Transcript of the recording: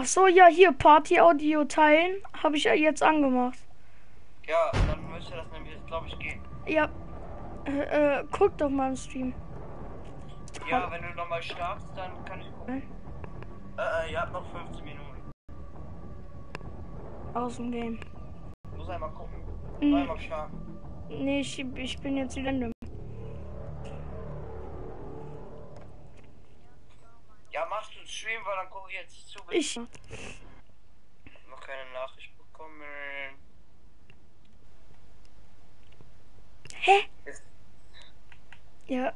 Ach so, ja, hier Party-Audio teilen. Habe ich ja jetzt angemacht. Ja, dann müsste das nämlich jetzt, glaube ich, gehen. Ja. Äh, äh, guck doch mal im Stream. Ja, wenn du nochmal startest, dann kann ich gucken. Äh, äh, ihr habt noch 15 Minuten. Aus dem Game. Muss einmal gucken. Mhm. Einmal starten. Nee, ich, ich bin jetzt wieder in dem. machst du einen Stream, weil dann gucke ich jetzt zu. Ich. Noch keine Nachricht bekommen. Hä? Ist ja,